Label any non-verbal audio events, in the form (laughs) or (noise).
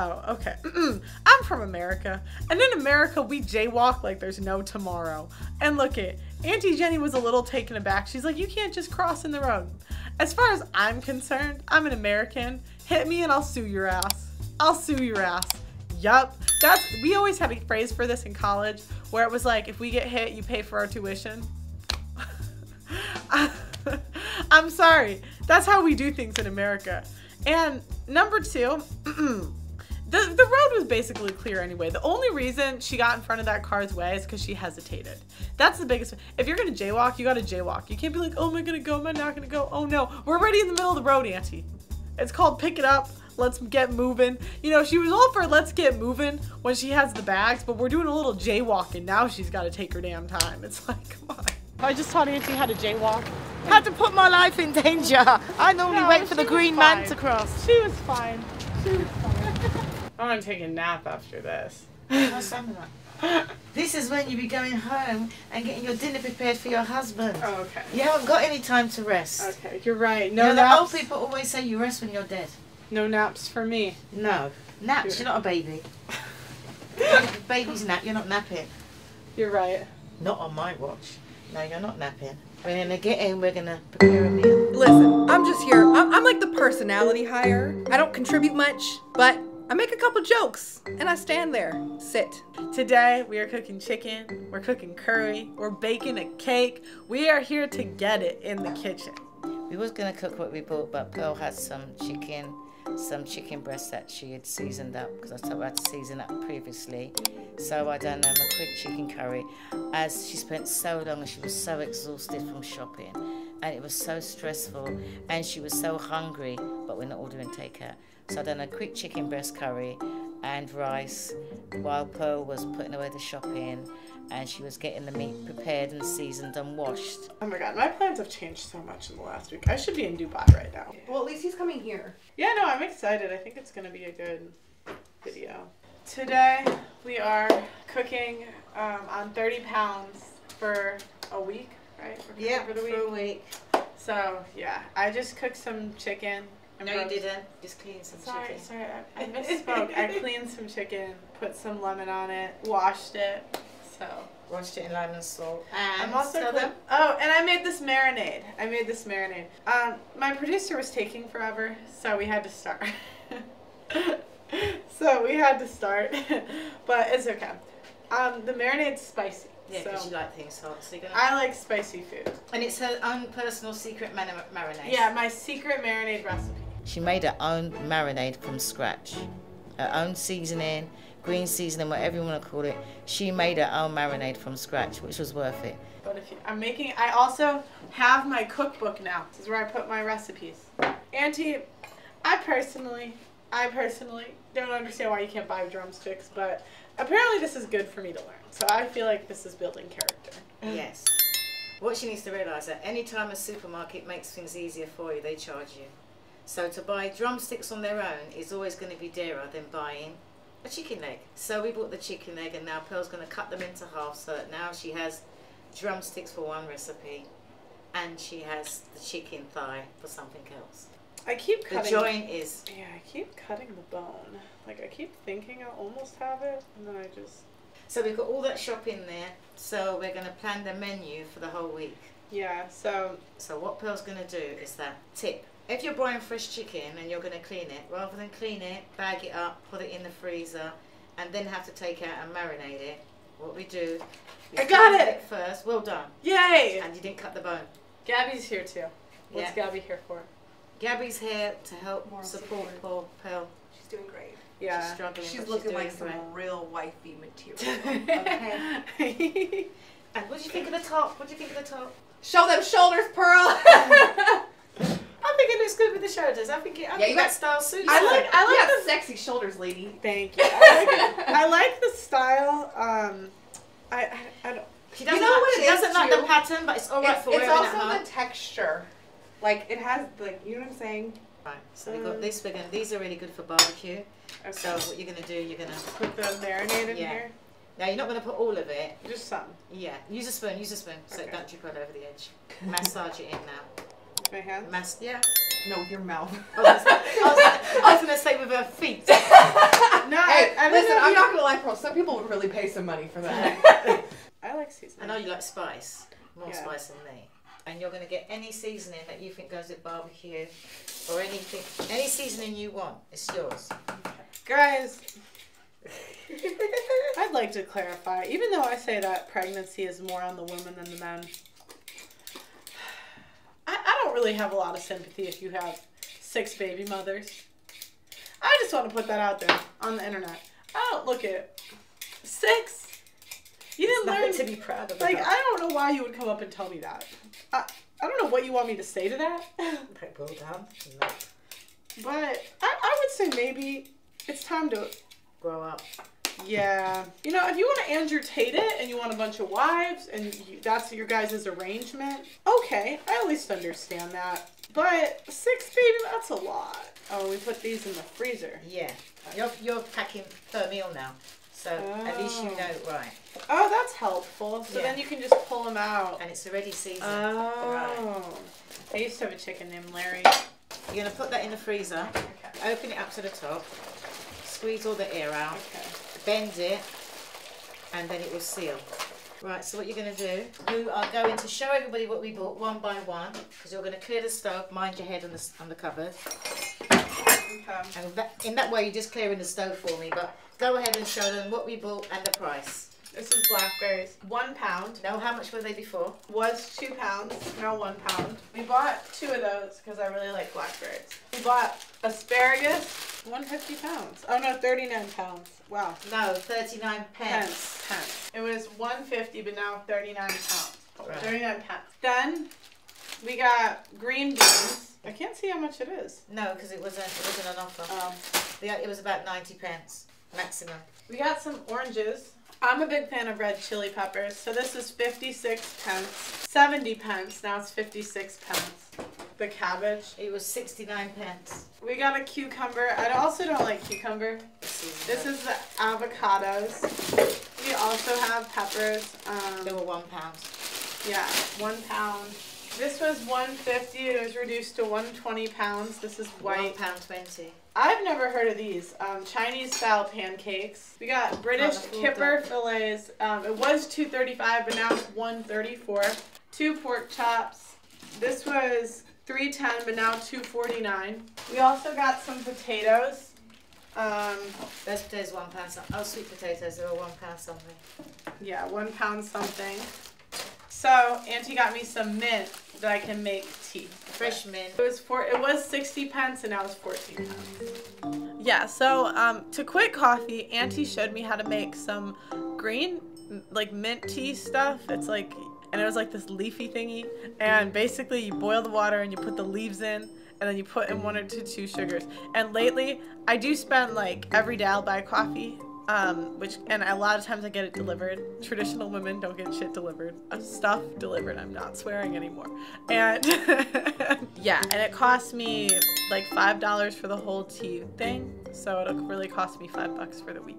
Oh, okay. (clears throat) I'm from America. And in America, we jaywalk like there's no tomorrow. And look it, Auntie Jenny was a little taken aback. She's like, you can't just cross in the road. As far as I'm concerned, I'm an American. Hit me and I'll sue your ass. I'll sue your ass. Yup. That's we always had a phrase for this in college where it was like if we get hit, you pay for our tuition. (laughs) I'm sorry. That's how we do things in America. And number two, (clears throat) the, the road was basically clear anyway. The only reason she got in front of that car's way is because she hesitated. That's the biggest. If you're gonna jaywalk, you gotta jaywalk. You can't be like, oh, am I gonna go? Am I not gonna go? Oh no, we're already in the middle of the road, Auntie. It's called pick it up. Let's get moving. You know, she was all for let's get moving when she has the bags, but we're doing a little jaywalking now. She's got to take her damn time. It's (laughs) like, come on. I just taught Auntie how to jaywalk. Had to put my life in danger. I normally No, wait for the green man to cross. She was fine. She was fine. I'm gonna take a nap after this. This is when you be going home and getting your dinner prepared for your husband. Oh, okay. You haven't got any time to rest. Okay, you're right. No You No know, the old people always say you rest when you're dead. No naps for me. No. Naps, Sure. you're not a baby. (laughs) Babies nap, you're not napping. You're right. Not on my watch. No, you're not napping. We're gonna get in, we're gonna prepare a meal. Listen, I'm just here. I'm, I'm like the personality hire. I don't contribute much, but I make a couple jokes and I stand there, sit. Today we are cooking chicken. We're cooking curry. We're baking a cake. We are here to get it in the kitchen. We was gonna cook what we bought, but Pearl had some chicken, some chicken breast that she had seasoned up because I told her I had to season up previously. So I done um, a quick chicken curry, as she spent so long and she was so exhausted from shopping, and it was so stressful, and she was so hungry. But we're not ordering takeout, so I done a quick chicken breast curry and rice, while Pearl was putting away the shopping. And she was getting the meat prepared and seasoned and washed. Oh my god, my plans have changed so much in the last week. I should be in Dubai right now. Well, at least he's coming here. Yeah, no, I'm excited. I think it's gonna be a good video. Today we are cooking um, on 30 pounds for a week, right? We're for the week. for a week. So yeah, I just cooked some chicken. and No, you didn't. Just clean some Sorry, chicken. sorry, I, I (laughs) misspoke. I cleaned some chicken, put some lemon on it, washed it. So Washed it in lime and salt. I'm also tell them. oh, and I made this marinade. I made this marinade. Um, my producer was taking forever, so we had to start. (laughs) so we had to start, (laughs) but it's okay. Um, the marinade's spicy. Yeah, because so you like things hot. So you're gonna. I like spicy food. and it's her own personal secret man- marinade. Yeah, my secret marinade recipe. She made her own marinade from scratch. Her own seasoning, green seasoning, whatever you want to call it. She made her own marinade from scratch, which was worth it. But if you, I'm making, I also have my cookbook now. This is where I put my recipes. Auntie, I personally, I personally don't understand why you can't buy drumsticks, but apparently this is good for me to learn. So I feel like this is building character. Yes. What she needs to realise that any time a supermarket makes things easier for you, they charge you. So to buy drumsticks on their own is always going to be dearer than buying a chicken leg. So we bought the chicken leg, and now Pearl's going to cut them into half so that now she has drumsticks for one recipe, and she has the chicken thigh for something else. I keep The cutting. joint is Yeah, I keep cutting the bone. Like I keep thinking I almost have it, and then I just. so we've got all that shopping there. So we're going to plan the menu for the whole week. Yeah. So So what Pearl's going to do is that tip. If you're buying fresh chicken and you're going to clean it, rather than clean it, bag it up, put it in the freezer, and then have to take out and marinate it, what we do is I got clean it! first. Well done. yay! And you didn't cut the bone. Gabby's here too. What's Yeah. Gabby here for? Gabby's here to help Moral support support. poor Pearl. She's doing great. She's Yeah. struggling, She's looking doing like some great. real wifey material. (laughs) Okay. And what do you think of the top? What do you think of the top? Show them shoulders, Pearl. I think it looks good with the shoulders. I think it. I Yeah, think you that got- style suits. I like- I like you the- sexy shoulders, lady. Thank (laughs) you. I like, I like the style. Um, I, I, I don't. She doesn't, know like, what she it doesn't is, like the pattern, but it's alright It's, for it's wearing at also the texture. Like it has, like you know what I'm saying. Right, so we've got Um, this. We're gonna, these are really good for barbecue. Okay. So what you're gonna do, you're gonna put the marinade in Yeah. here. now you're not gonna put all of it. Just some. Yeah, use a spoon. Use a spoon so Okay. it don't drip all over the edge. Massage it in now. With my hands. Mass. Yeah. No, with your mouth. I was, gonna say, I, was, I was gonna say with her feet. (laughs) lie, Pearl. Some people would really pay some money for that. (laughs) I like seasoning. I know you like spice, more Yeah. spice than me. And you're going to get any seasoning that you think goes with barbecue or anything, any seasoning you want. It's yours. Guys, (laughs) I'd like to clarify, even though I say that pregnancy is more on the woman than the men, I, I don't really have a lot of sympathy if you have six baby mothers. I just want to put that out there on the internet. I don't look at six. You didn't learn to be proud of. Like. I don't know why you would come up and tell me that. I, I don't know what you want me to say to that. (laughs) Put well down. No. But I, I would say maybe it's time to Grow up. yeah. You know, if you want to Andrew Tate it and you want a bunch of wives and you, that's your guys' arrangement, okay, I at least understand that. But six baby, that's a lot. Oh, we put these in the freezer. Yeah. You're, you're packing per meal now. So at least you Oh. know, right. Oh, that's helpful. So Yeah. then you can just pull them out. And it's already seasoned. Oh. I used to have a chicken named Larry. You're going to put that in the freezer. Okay. Open it up to the top. Squeeze all the air out. Okay. bend it, and then it will seal. Right, so what you're going to do, you are going to show everybody what we bought one by one, because you're going to clear the stove, mind your head on the, on the cupboard. Okay. And that, in that way, you're just clearing the stove for me, but go ahead and show them what we bought and the price. This is blackberries. One pound. Know how much were they before? was two pounds, now one pound. We bought two of those because I really like blackberries. We bought asparagus, 150 pounds. Oh no, 39 pounds. Wow. No, 39 pence. Pence. Pence. It was 150, but now 39 pounds. Right. 39 pence. Then we got green beans. I can't see how much it is. No, because it wasn't, it wasn't an offer. Um, The- It was about 90 pence maximum. we got some oranges. I'm a big fan of red chili peppers, so this is 56 pence. 70 pence, now it's 56 pence. The cabbage. It was 69 pence. We got a cucumber. I also don't like cucumber. This is the avocados. We also have peppers. They Um, were one pound. yeah, one pound. This was 150. It was reduced to 120 pounds. This is white. pound 20. I've never heard of these. Um, Chinese style pancakes. We got British Can't kipper fillets. Um, it was 235, but now it's 134. Two pork chops. This was 310, but now 249. We also got some potatoes. Um, Those potatoes one pound something. Oh, sweet potatoes, they were one pound something. yeah, one pound something. So Auntie got me some mint that I can make tea. Fresh mint. It was four. It was sixty pence, and now it's fourteen pence. Yeah. So um, to quit coffee, Auntie showed me how to make some green, like mint tea stuff. It's like, and it was like this leafy thingy. And basically, you boil the water and you put the leaves in, and then you put in one or two two sugars. And lately, I do spend like every day I'll buy coffee. Um, which and a lot of times I get it delivered. Traditional women don't get shit delivered. Uh, stuff delivered. I'm not swearing anymore. And (laughs) yeah, and it cost me like five dollars for the whole tea thing. So it'll really cost me five bucks for the week.